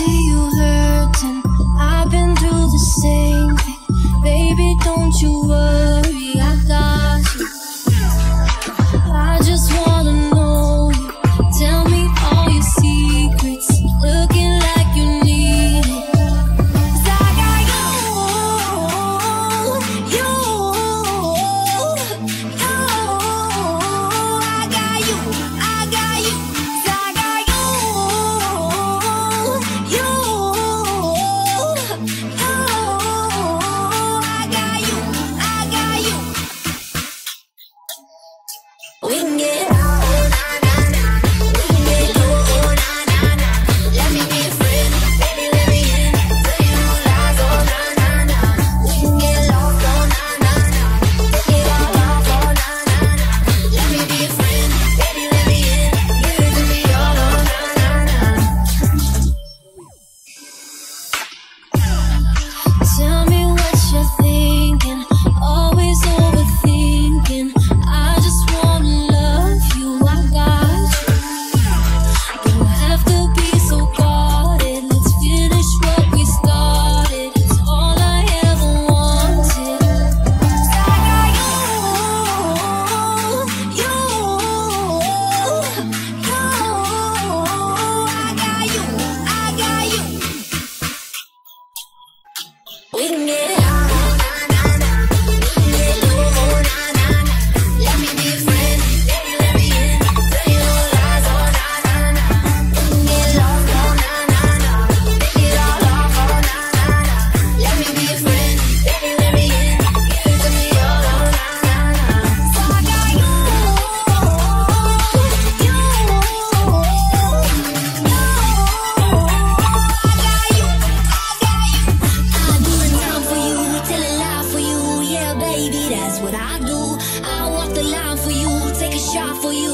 see you hurting. I've been through the same thing. Baby, don't what I do. I walk the line for you, take a shot for you.